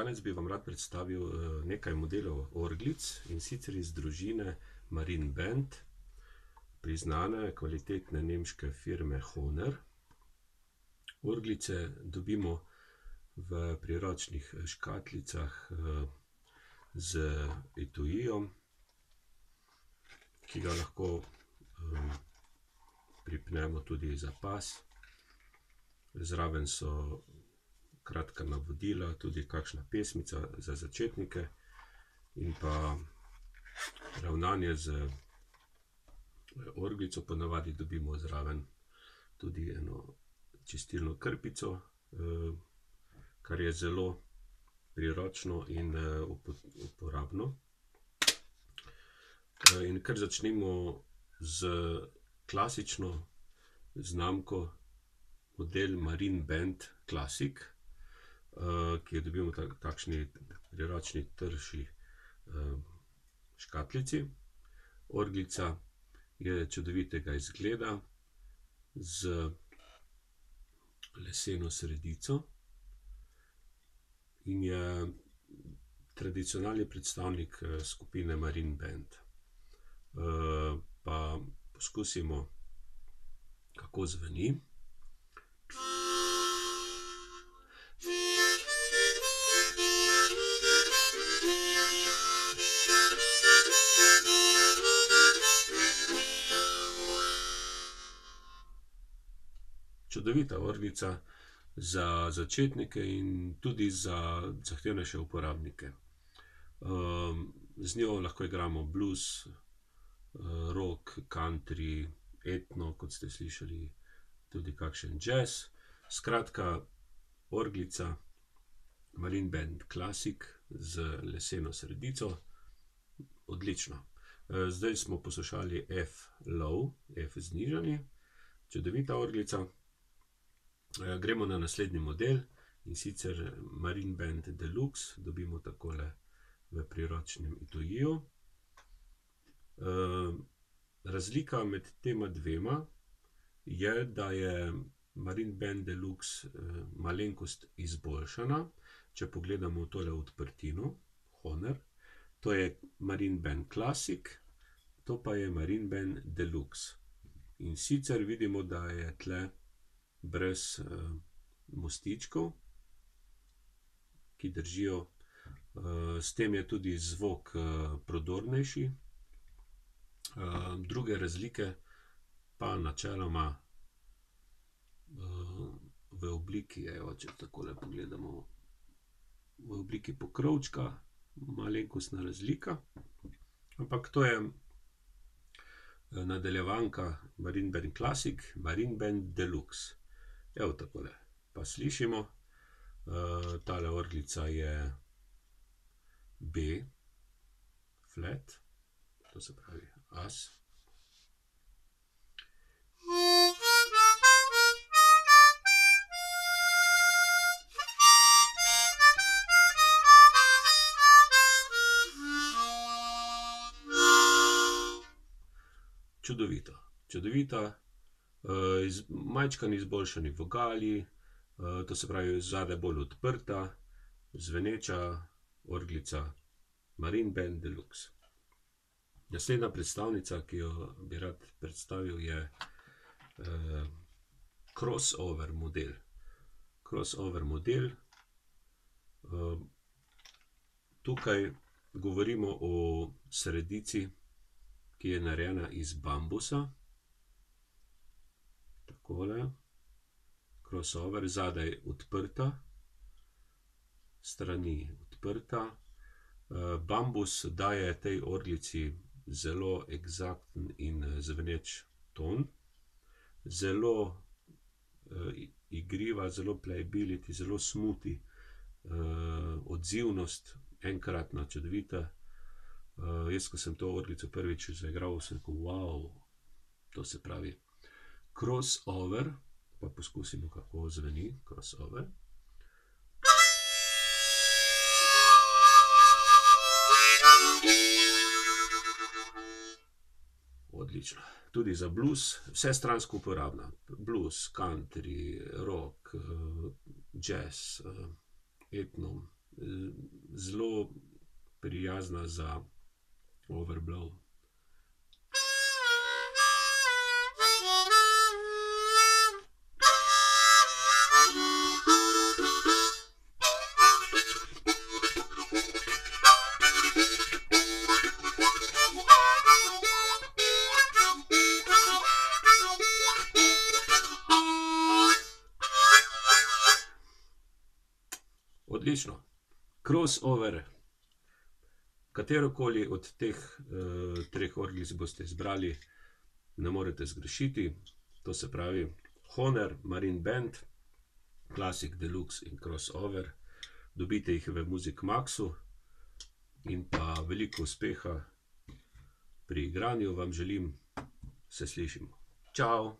Danes bi vam rad predstavil nekaj modelov orglic, in sicer iz družine Marinbend, priznane kvalitetne nemške firme Hohner. Orglice dobimo v priročnih škatlicah, z etuijem, ki ga lahko, pripnemo tudi za pas. Zraven so kratka navodila, tudi kakšna pesmica za začetnike in pa ravnanje z orglico. Po navadi dobimo zraven tudi eno čistilno krpico, kar je zelo priročno in, uporabno. in kar začnimo s klasično znamko model Marinbend Classic, ki jo dobimo v takšni priročni trši, škatlici. Orglica je čudovitega izgleda z leseno sredico in je tradicionalni predstavnik, skupine Marinbend. pa poskusimo, kako zveni. Čudovita orglica za začetnike in tudi za zahtevnejše uporabnike. z njo lahko igramo blues, rock, country, etno, kot ste slišali, tudi kakšen džez. Skratka, orglica Marinbend Classic z leseno sredico, odlično. zdaj smo poslušali F-low, F znižani, čudovita orglica. Gremo na naslednji model, in sicer Marinbend Deluxe, dobimo takole v priročnem etuiju. razlika med tema dvema je, da je Marinbend Deluxe, malenkost izboljšana. Če pogledamo tole odprtino, Hohner, to je Marinbend Classic, to pa je Marinbend Deluxe. In sicer vidimo, da je tule brez, mostičkov, ki držijo, s tem je tudi zvok, prodornejši. druge razlike pa načeloma, v obliki, evo, če takole pogledamo, v obliki pokrovčka malenkostna razlika. Ampak to je, nadaljevanka Marinbend Classic, Marinbend Deluxe. Evo, takole pa slišimo. tale orglica je B-flat, to se pravi as. Čudovito, čudovita, majčkeno izboljšani vogali, to se pravi zadaj bolj odprta, zveneča orglica Marinbend Deluxe. Naslednja predstavnica, ki jo bi rad predstavil, je, crossover model. Crossover model, tukaj govorimo o sredici, ki je narejena iz bambusa. Takole. Crossover, zadaj odprta, strani odprta. bambus daje tej orglici zelo eksakten in zveneč ton. Zelo, igriva, zelo playability, zelo smoothy, odzivnost enkratna, čudovita. jaz, ko sem to orglico prvič zaigral, sem rekel: To se pravi crossover." Pa poskusimo, kako zveni crossover. Odlično. Tudi za blues, vsestransko uporabna. Blues, country, rock, džez, etno, zelo prijazna za overblow. Odlično. Crossover. Katerokoli od teh, treh orglic boste izbrali, ne morete zgrešiti. To se pravi Honer, Marin band, Classic deluxe in Crossover. Dobite jih v Music Maxu. In pa veliko uspeha pri igranju vam želim. Se slišimo. Čao.